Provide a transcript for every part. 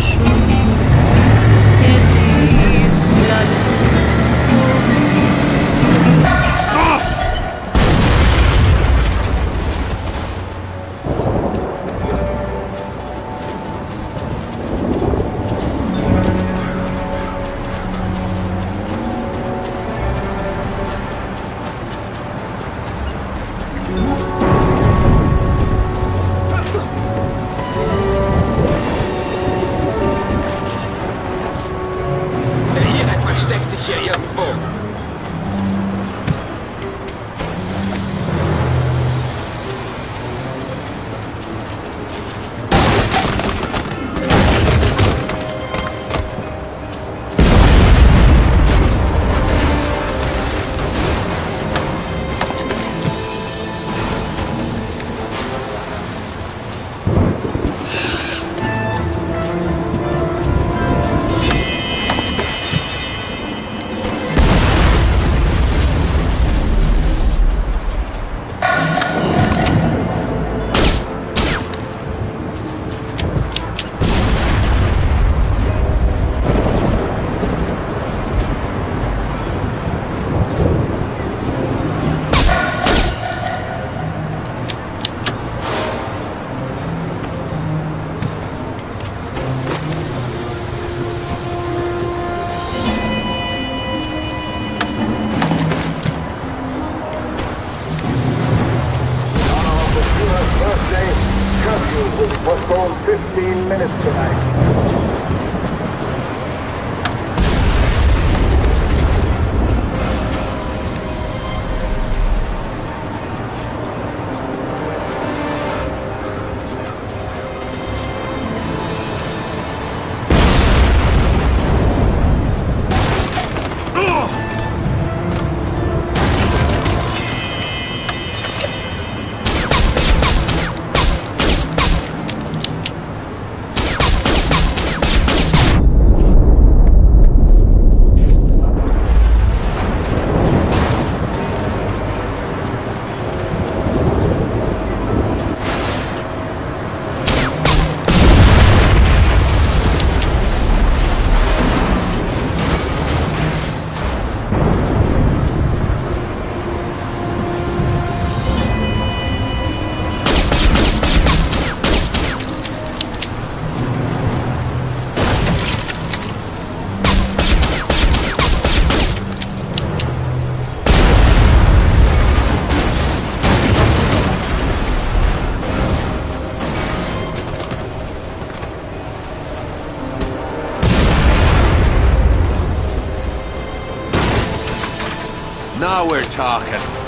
Deus. Talking.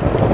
Bye.